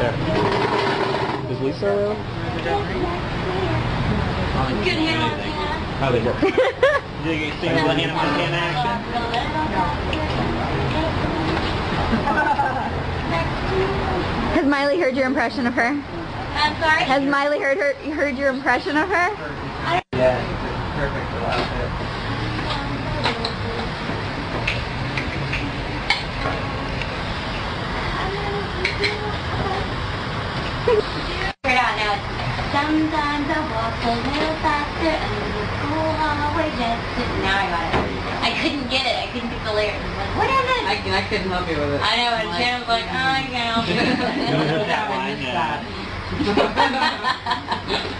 There. Is Lisa around? Good Hannah How they work? Did you see the Hannah Montana action? Has Miley heard your impression of her? I'm sorry? Has Miley heard her heard your impression of her? Yeah, it's perfect for that outfit. Out now. Sometimes I walk a little faster and the school hallway just Now I got it. I couldn't get it. I couldn't get the lyrics. I was like, what is it? I, I couldn't help you with it. I know, and Shannon was like, oh, I can't help you. Don't hit that line, yeah.